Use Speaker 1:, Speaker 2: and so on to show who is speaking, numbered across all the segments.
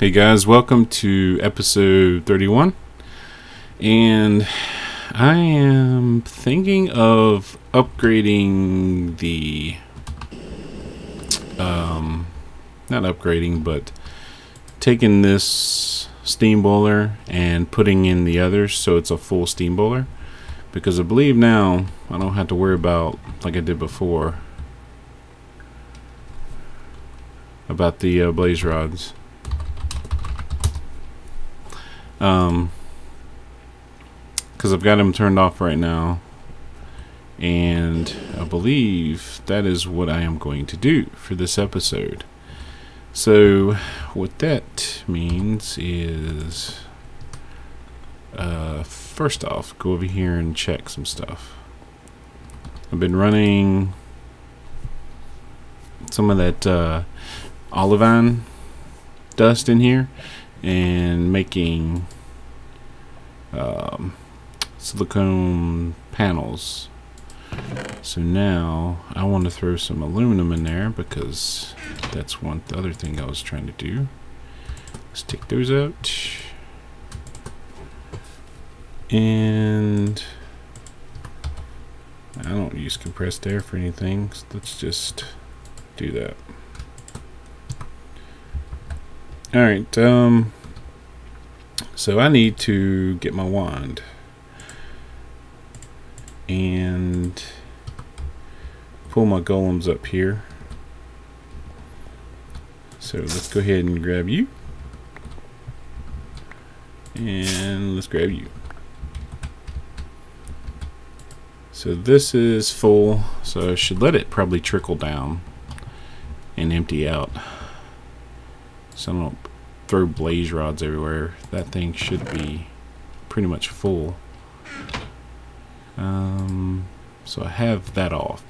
Speaker 1: Hey guys, welcome to episode 31. And I am thinking of upgrading the um not upgrading, but taking this steam boiler and putting in the others so it's a full steam boiler because I believe now I don't have to worry about like I did before about the uh, blaze rods um because I've got them turned off right now. And I believe that is what I am going to do for this episode. So what that means is uh, first off go over here and check some stuff. I've been running some of that uh, olivine dust in here and making um, silicone panels. So now I want to throw some aluminum in there because that's one the other thing I was trying to do. Let's take those out. And I don't use compressed air for anything. So let's just do that. Alright, um, so I need to get my wand. And pull my golems up here. So let's go ahead and grab you. And let's grab you. So this is full, so I should let it probably trickle down and empty out. So I don't throw blaze rods everywhere. That thing should be pretty much full. Um, so I have that off.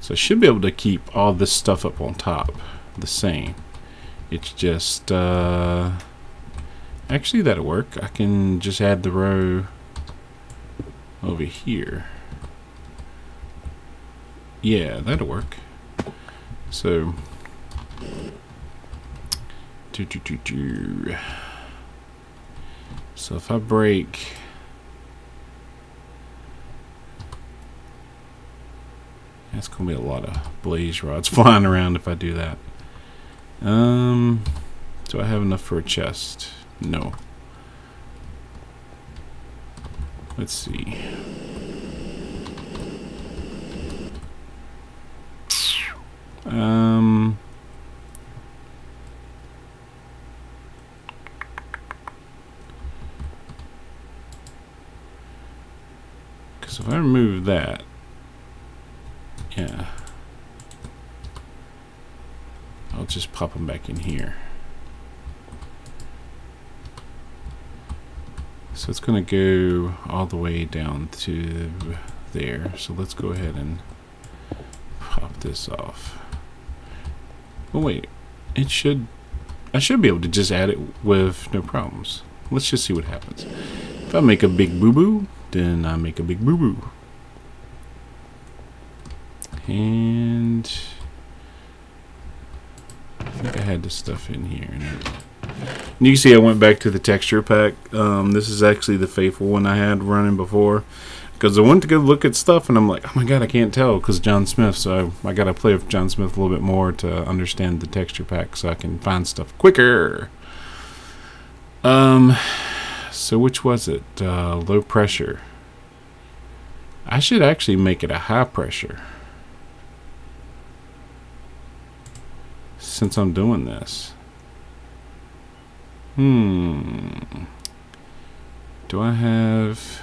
Speaker 1: So I should be able to keep all this stuff up on top the same. It's just, uh, actually that'll work. I can just add the row over here. Yeah, that'll work. So, do, do, do, do. So if I break that's gonna be a lot of blaze rods flying around if I do that. Um, do I have enough for a chest? No. Let's see. Um. Because if I remove that, yeah, I'll just pop them back in here. So it's going to go all the way down to there. So let's go ahead and pop this off. Oh wait, it should, I should be able to just add it with no problems. Let's just see what happens. If I make a big boo-boo, then I make a big boo-boo. And I think I had this stuff in here. And you can see I went back to the texture pack. Um, this is actually the faithful one I had running before. Because I went to go look at stuff and I'm like, oh my god, I can't tell because John Smith. So I, I got to play with John Smith a little bit more to understand the texture pack so I can find stuff quicker. Um, so which was it? Uh, low pressure. I should actually make it a high pressure. Since I'm doing this. Hmm. Do I have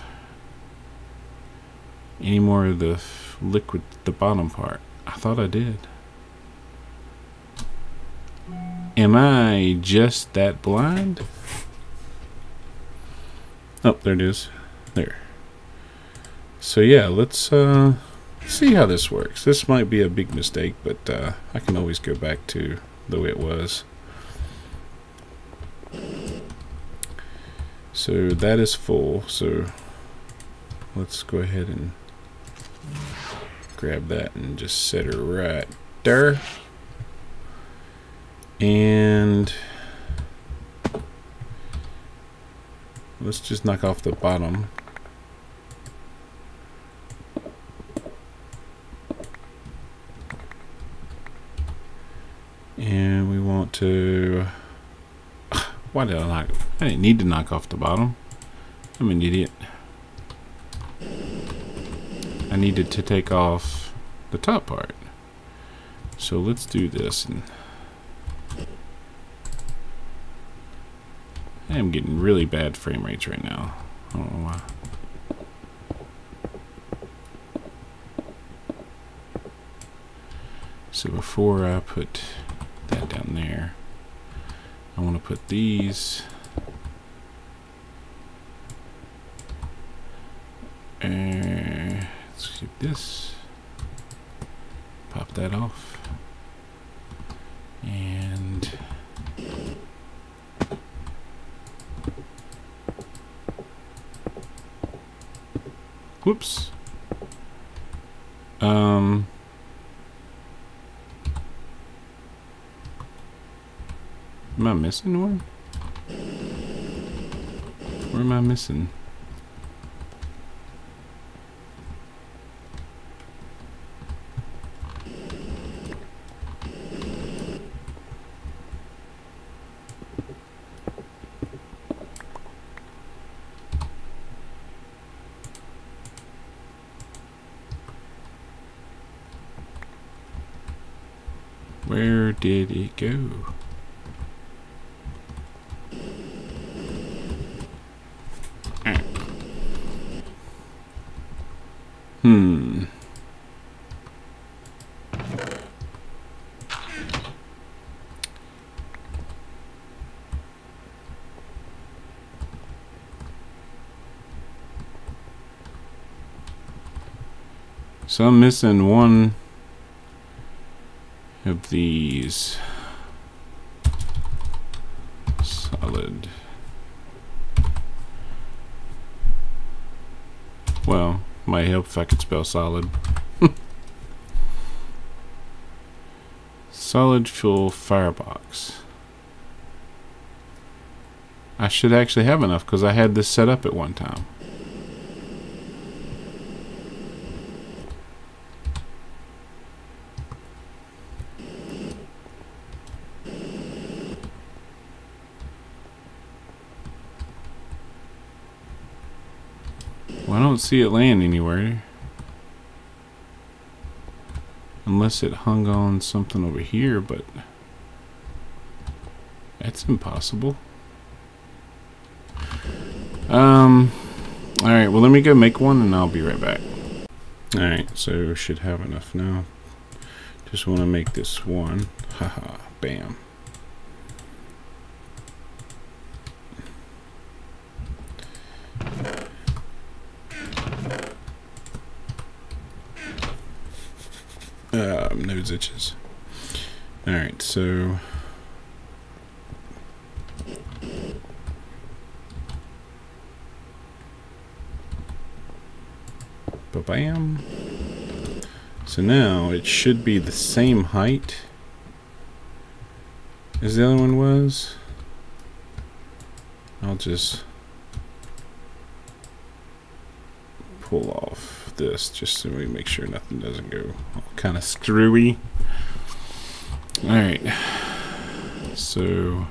Speaker 1: any more of the liquid, the bottom part? I thought I did. Am I just that blind? Oh, there it is. There. So yeah, let's uh, see how this works. This might be a big mistake, but uh, I can always go back to the way it was. So that is full. So let's go ahead and grab that and just set her right there. And let's just knock off the bottom. And we want to... Why did I knock... I didn't need to knock off the bottom. I'm an idiot. I needed to take off the top part. So let's do this. And I am getting really bad frame rates right now. I don't know why. So before I put that down there, I want to put these and let's keep this pop that off and whoops. Um am I missing one? Where am I missing Where did it go? Hmm. So I'm missing one of these. Solid. Well might help if I could spell solid. Solid fuel firebox. I should actually have enough because I had this set up at one time don't see it land anywhere. Unless it hung on something over here, but that's impossible. Um, alright, well let me go make one and I'll be right back. Alright, so should have enough now. Just want to make this one. Haha, bam. Um, itches. Alright, so... Ba-bam. So now it should be the same height as the other one was. I'll just pull off this just so we make sure nothing doesn't go kind of screwy. Alright, so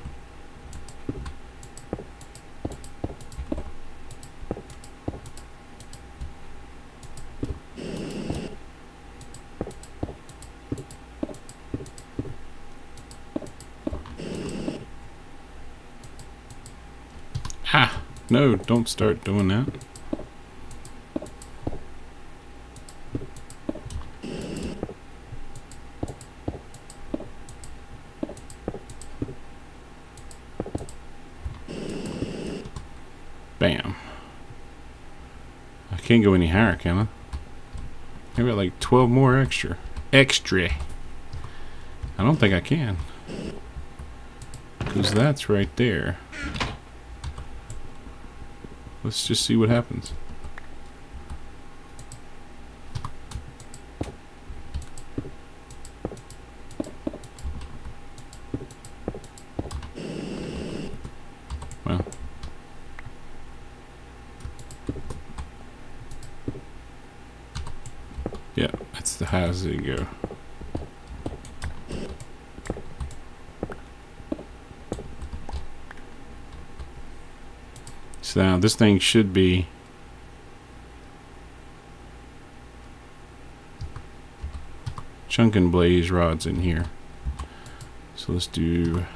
Speaker 1: Ah, no, don't start doing that. Bam. I can't go any higher, can I? Got like 12 more extra. Extra. I don't think I can. Because that's right there. Let's just see what happens. Well. how does it go? So now this thing should be chunking blaze rods in here. So let's do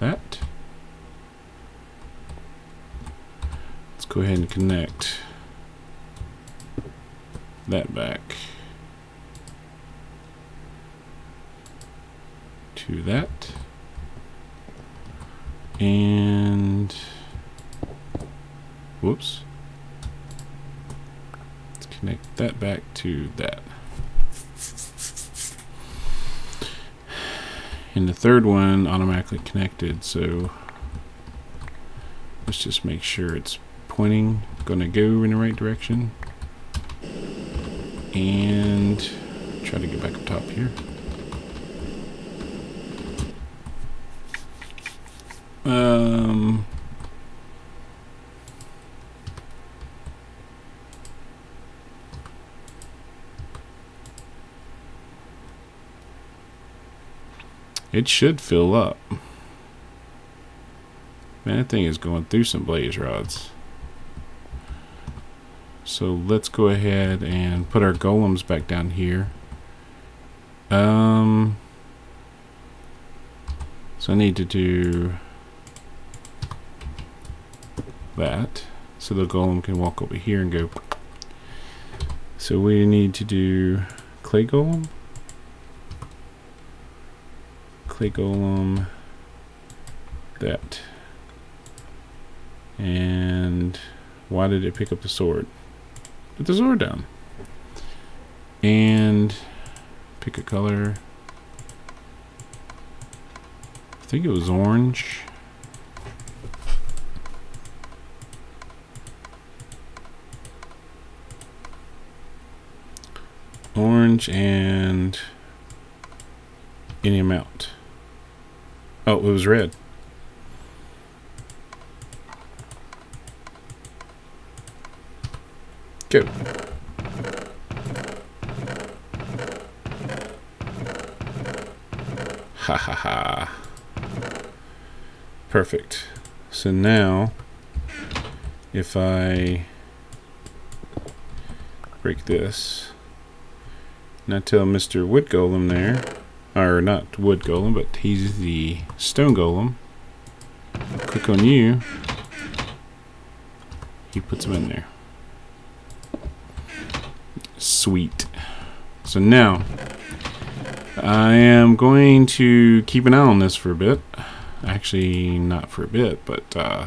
Speaker 1: that. Let's go ahead and connect that back to that. And whoops. Let's connect that back to that. And the third one automatically connected, so let's just make sure it's pointing, gonna go in the right direction. And try to get back up top here. Um, It should fill up. Man, that thing is going through some blaze rods. So let's go ahead and put our golems back down here. Um, so I need to do that. So the golem can walk over here and go. So we need to do clay golem clay golem that. And why did it pick up the sword? Put the sword down. And pick a color. I think it was orange. Orange and any amount Oh, it was red. Go. Ha ha ha. Perfect. So now, if I break this, and I tell Mr. Wood Golem there, or not wood golem, but he's the stone golem. Click on you. He puts them in there. Sweet. So now, I am going to keep an eye on this for a bit. Actually, not for a bit, but uh,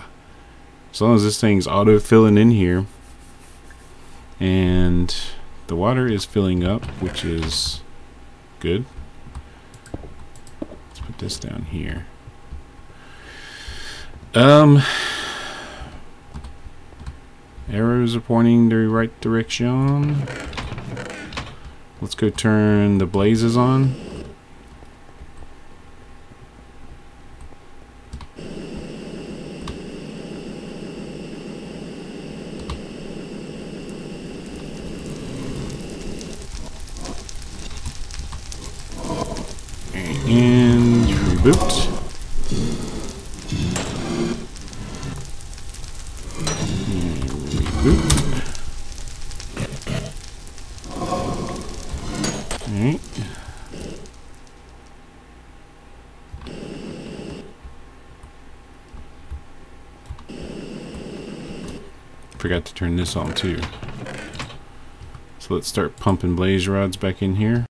Speaker 1: as long as this thing's auto-filling in here, and the water is filling up, which is good this down here. Um, arrows are pointing the right direction. Let's go turn the blazes on. Forgot to turn this on too. So let's start pumping blaze rods back in here.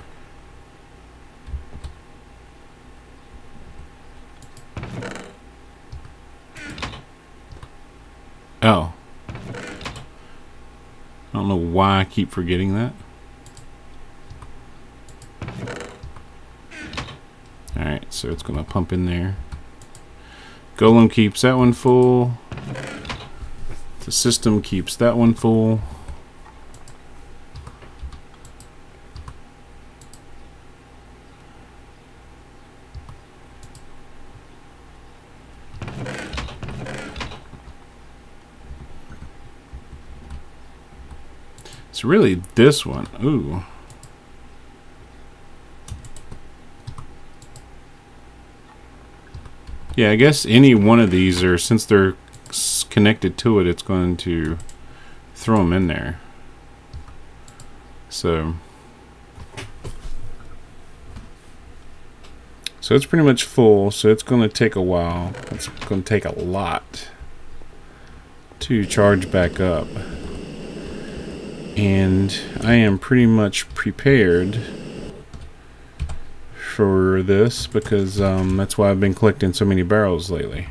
Speaker 1: Oh. I don't know why I keep forgetting that. Alright, so it's going to pump in there. Golem keeps that one full. The system keeps that one full. It's really this one. Ooh. Yeah, I guess any one of these are, since they're connected to it, it's going to throw them in there. So, so it's pretty much full, so it's going to take a while. It's going to take a lot to charge back up. And I am pretty much prepared for this because um, that's why I've been collecting so many barrels lately.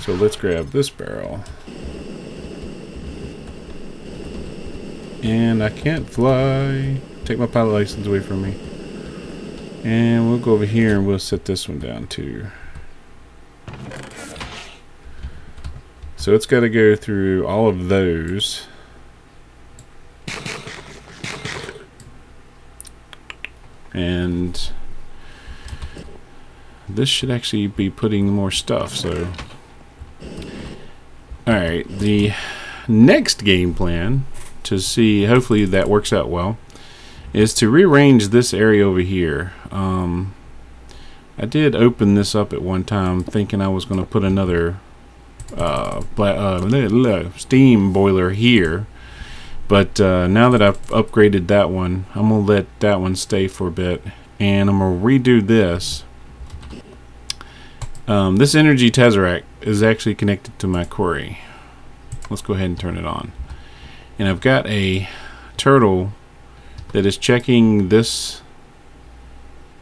Speaker 1: So let's grab this barrel. And I can't fly. Take my pilot license away from me. And we'll go over here and we'll set this one down too. So it's got to go through all of those. And this should actually be putting more stuff, so... Alright, the next game plan to see, hopefully that works out well, is to rearrange this area over here. Um, I did open this up at one time thinking I was going to put another uh, uh, steam boiler here. But uh, now that I've upgraded that one, I'm going to let that one stay for a bit. And I'm going to redo this. Um, this energy tesseract is actually connected to my quarry. Let's go ahead and turn it on and I've got a turtle that is checking this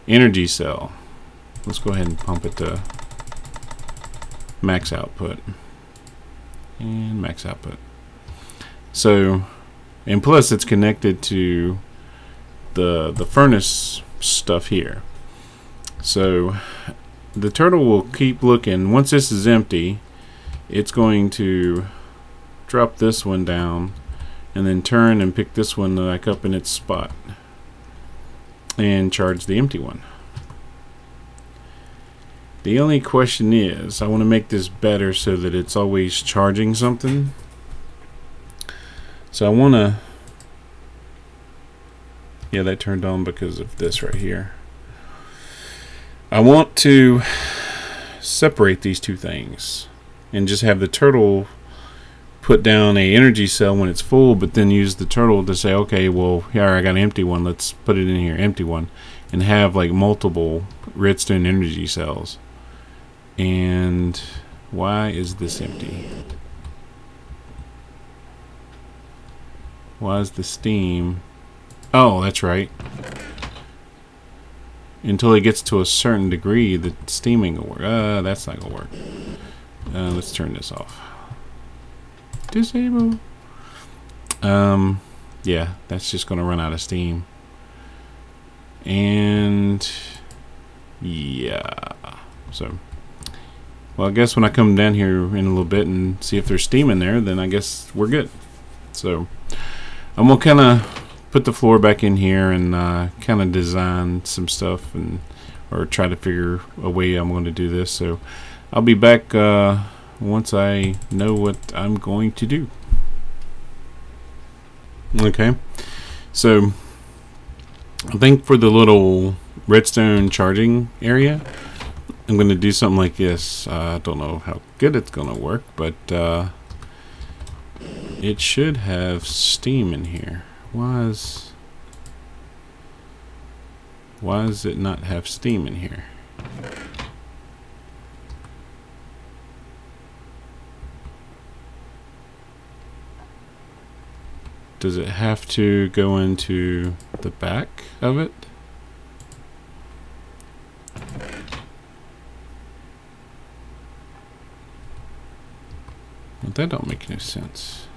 Speaker 1: energy cell let's go ahead and pump it to max output and max output so and plus it's connected to the the furnace stuff here so the turtle will keep looking once this is empty it's going to drop this one down and then turn and pick this one back up in its spot and charge the empty one. The only question is, I want to make this better so that it's always charging something. So I want to, yeah, that turned on because of this right here. I want to separate these two things and just have the turtle put down a energy cell when it's full, but then use the turtle to say, okay, well, here I got an empty one. Let's put it in here, empty one, and have like multiple redstone energy cells. And why is this empty? Is the steam? Oh, that's right. Until it gets to a certain degree, the steaming will work. Uh, that's not gonna work. Uh, let's turn this off. Disable. Um, yeah, that's just going to run out of steam. And yeah, so well, I guess when I come down here in a little bit and see if there's steam in there, then I guess we're good. So I'm gonna kind of put the floor back in here and uh, kind of design some stuff and or try to figure a way I'm going to do this. So I'll be back. Uh, once I know what I'm going to do. Okay, so I think for the little redstone charging area, I'm going to do something like this. Uh, I don't know how good it's going to work, but uh, it should have steam in here. Why is, why does it not have steam in here? Does it have to go into the back of it? Well, that don't make any sense.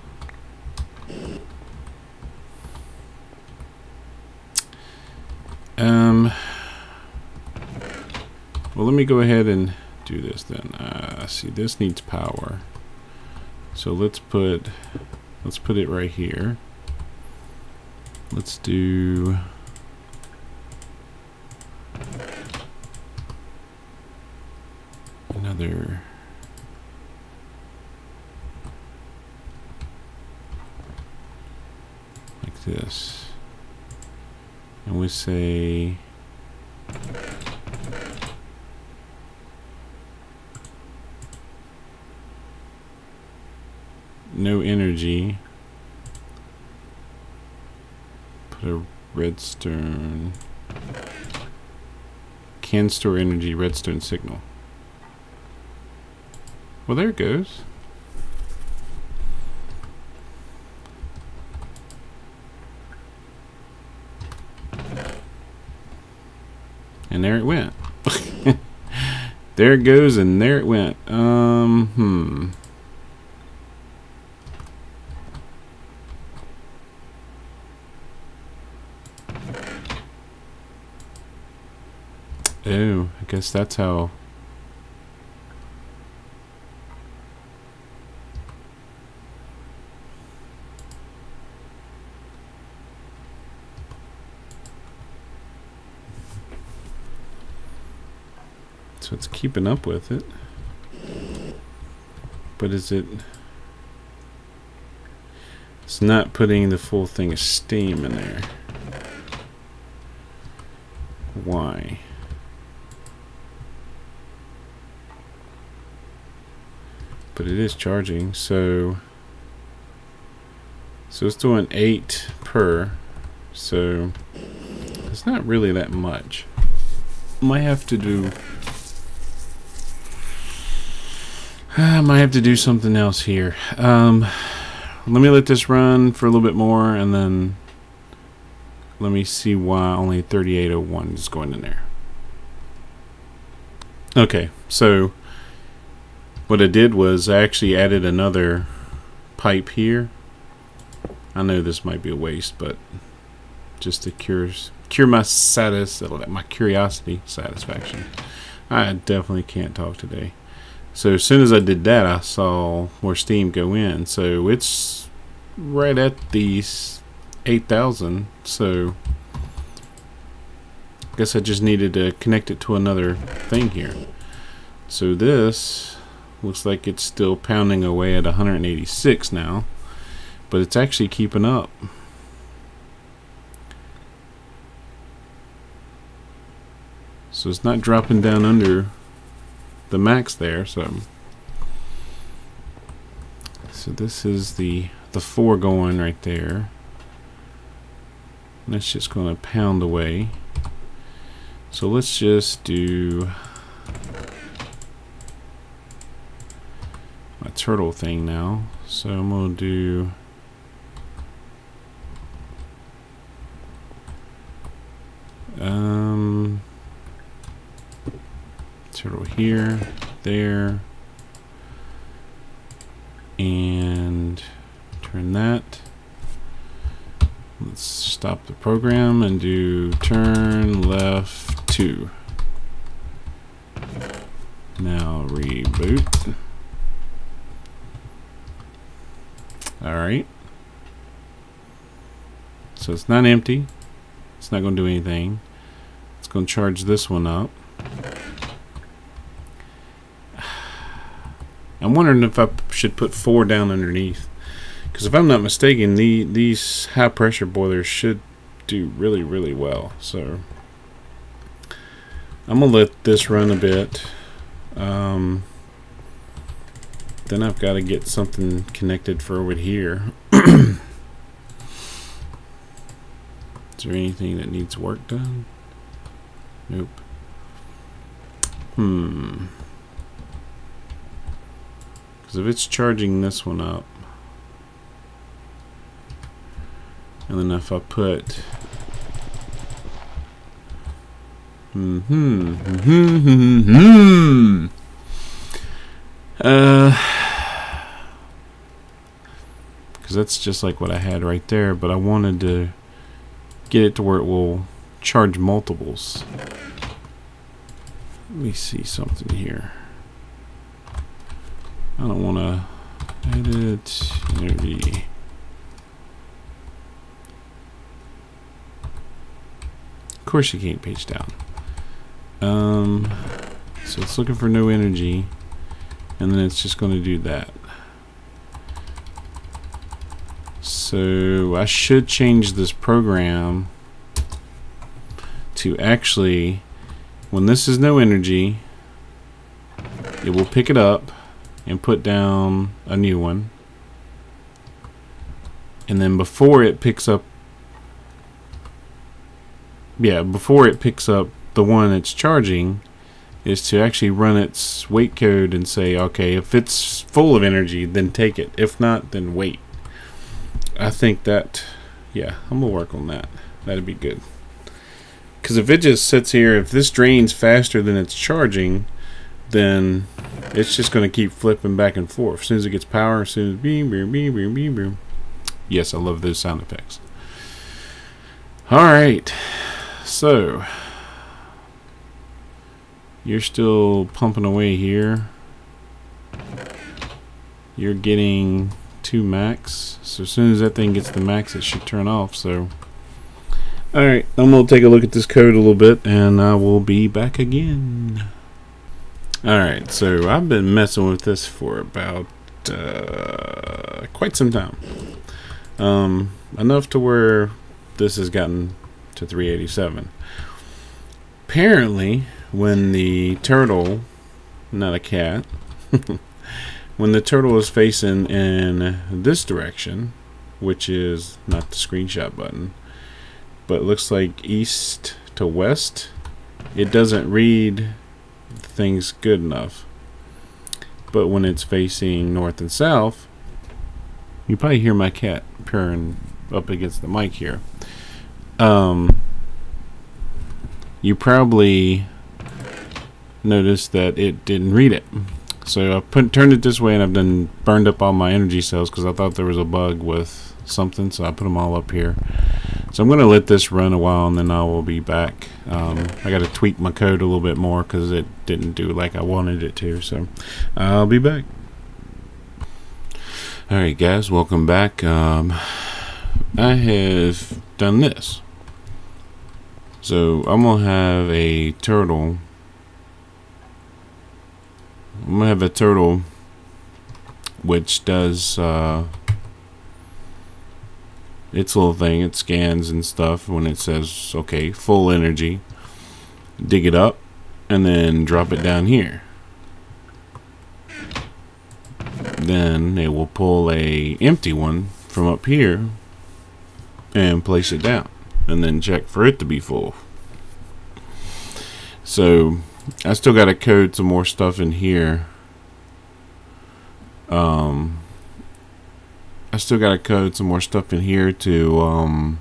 Speaker 1: Well, let me go ahead and do this then. Uh, see, this needs power. So let's put, let's put it right here. Let's do... Another... Like this. And we say... no energy. A redstone. Can store energy, redstone signal. Well, there it goes. And there it went. there it goes, and there it went. Um, hmm. Oh, I guess that's how So it's keeping up with it. But is it... It's not putting the full thing of steam in there. Why? But it is charging, so... So it's doing 8 per, so it's not really that much. Might have to do I might have to do something else here. Um, let me let this run for a little bit more, and then let me see why only 3801 is going in there. Okay, so what I did was I actually added another pipe here. I know this might be a waste, but just to cure cure my satis my curiosity satisfaction. I definitely can't talk today. So as soon as I did that, I saw more steam go in. So it's right at these 8,000. So I guess I just needed to connect it to another thing here. So this looks like it's still pounding away at 186 now. But it's actually keeping up. So it's not dropping down under the max there. So, so this is the the four going right there. And that's just going to pound away. So let's just do turtle thing now. So I'm going to do um turtle here, there, and turn that. Let's stop the program and do turn left 2. Now reboot. Alright. So it's not empty. It's not going to do anything. It's going to charge this one up. I'm wondering if I should put four down underneath. Because if I'm not mistaken, the these high pressure boilers should do really, really well. So I'm going to let this run a bit. Um, then I've got to get something connected for over here. Is there anything that needs work done? Nope. Hmm. Because if it's charging this one up, and then if I put hmm hmm hmm hmm uh because that's just like what I had right there but I wanted to get it to where it will charge multiples let me see something here I don't want to edit energy. Of course you can't page down. Um, so it's looking for no energy, and then it's just going to do that. So I should change this program to actually, when this is no energy, it will pick it up and put down a new one. And then before it picks up yeah before it picks up the one it's charging is to actually run its wait code and say okay if it's full of energy then take it. If not then wait I think that yeah I'm gonna work on that that'd be good because if it just sits here if this drains faster than it's charging then it's just going to keep flipping back and forth. As soon as it gets power, as soon as beam, beam, beam, beam, beam, beam. Yes, I love those sound effects. All right, so you're still pumping away here. You're getting two max. So as soon as that thing gets the max, it should turn off. So, all right, I'm gonna take a look at this code a little bit, and I will be back again. Alright, so I've been messing with this for about uh, quite some time. Um, enough to where this has gotten to 387. Apparently, when the turtle, not a cat, when the turtle is facing in this direction, which is not the screenshot button, but looks like east to west, it doesn't read things good enough. But when it's facing north and south, you probably hear my cat purring up against the mic here. Um, you probably noticed that it didn't read it. So I put, turned it this way and I've done burned up all my energy cells because I thought there was a bug with something. So I put them all up here. So I'm going to let this run a while and then I will be back. Um, I got to tweak my code a little bit more because it didn't do like I wanted it to. So I'll be back. Alright guys, welcome back. Um, I have done this. So I'm going to have a turtle. I'm to have a turtle which does... Uh, its little thing. It scans and stuff when it says, okay, full energy. Dig it up and then drop it down here. Then it will pull a empty one from up here and place it down and then check for it to be full. So I still got to code some more stuff in here. Um, I still gotta code some more stuff in here to um,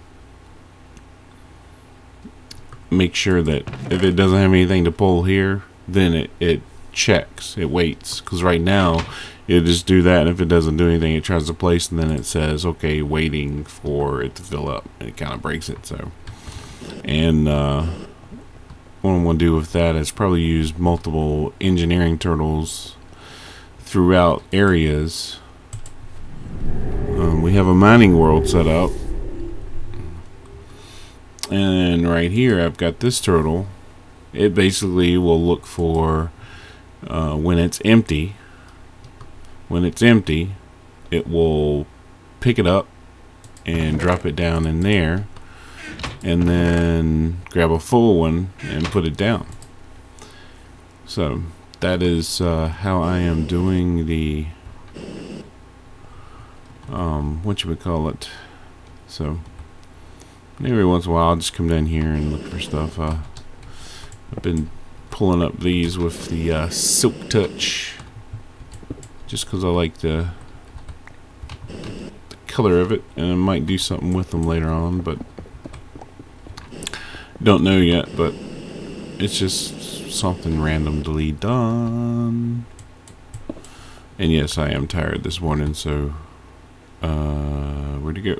Speaker 1: make sure that if it doesn't have anything to pull here, then it, it checks, it waits. Because right now, it just do that, and if it doesn't do anything, it tries to place, and then it says, okay, waiting for it to fill up, and it kind of breaks it. So, and uh, what I'm going to do with that is probably use multiple engineering turtles throughout areas um, we have a mining world set up. And right here, I've got this turtle. It basically will look for uh, when it's empty. When it's empty, it will pick it up and drop it down in there. And then grab a full one and put it down. So that is uh, how I am doing the um, what you would call it. So every once in a while, I'll just come down here and look for stuff. Uh, I've been pulling up these with the uh, Silk Touch, just because I like the, the color of it, and I might do something with them later on, but don't know yet. But it's just something randomly done. And yes, I am tired this morning, so uh, where'd he go?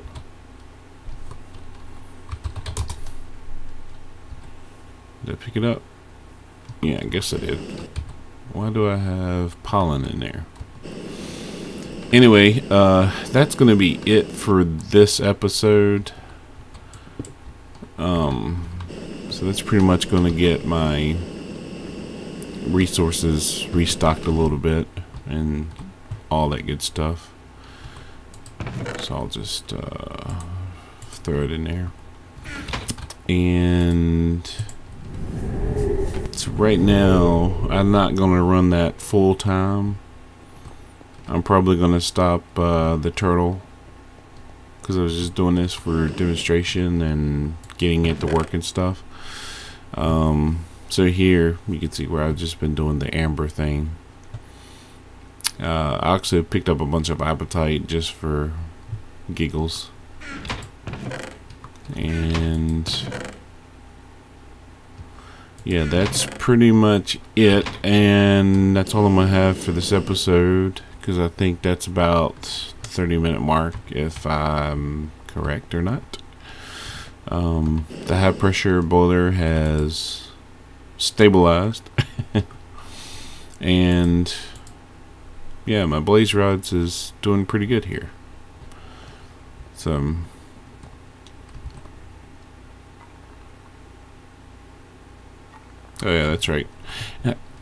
Speaker 1: Did I pick it up? Yeah, I guess I did. Why do I have pollen in there? Anyway, uh, that's going to be it for this episode. Um, so that's pretty much going to get my resources restocked a little bit and all that good stuff. So I'll just uh, throw it in there. And so right now, I'm not going to run that full time. I'm probably going to stop uh, the turtle because I was just doing this for demonstration and getting it to work and stuff. Um, so here you can see where I've just been doing the amber thing. Uh, I actually picked up a bunch of apatite just for giggles. And yeah, that's pretty much it. And that's all I'm going to have for this episode because I think that's about the 30 minute mark if I'm correct or not. Um, the high pressure boiler has stabilized. and yeah, my blaze rods is doing pretty good here. So Oh yeah, that's right.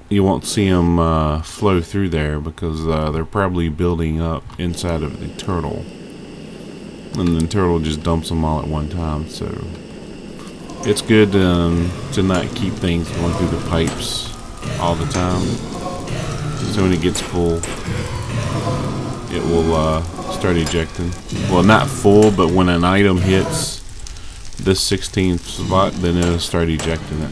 Speaker 1: You won't see them uh, flow through there because uh, they're probably building up inside of the turtle, and the turtle just dumps them all at one time. So it's good um, to not keep things going through the pipes all the time. So when it gets full, it will uh, start ejecting. Well, not full, but when an item hits this 16th spot, then it'll start ejecting it.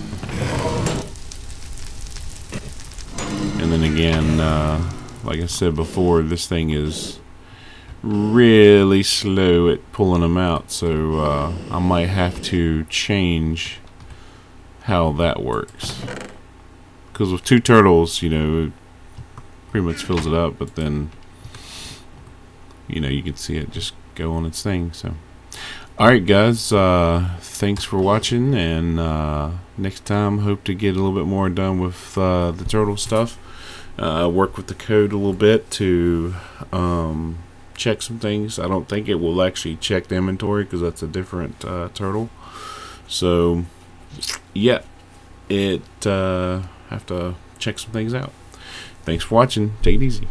Speaker 1: And then again, uh, like I said before, this thing is really slow at pulling them out, so uh, I might have to change how that works. Because with two turtles, you know, it pretty much fills it up, but then, you know, you can see it just go on its thing, so. Alright guys, uh, thanks for watching, and uh, next time hope to get a little bit more done with uh, the turtle stuff. Uh, work with the code a little bit to um, check some things. I don't think it will actually check the inventory because that's a different uh, turtle. So, yeah, it uh, have to check some things out. Thanks for watching. Take it easy.